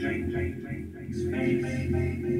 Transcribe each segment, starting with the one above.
space.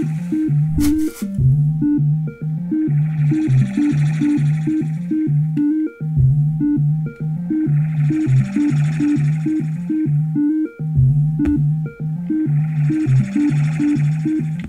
Thank you.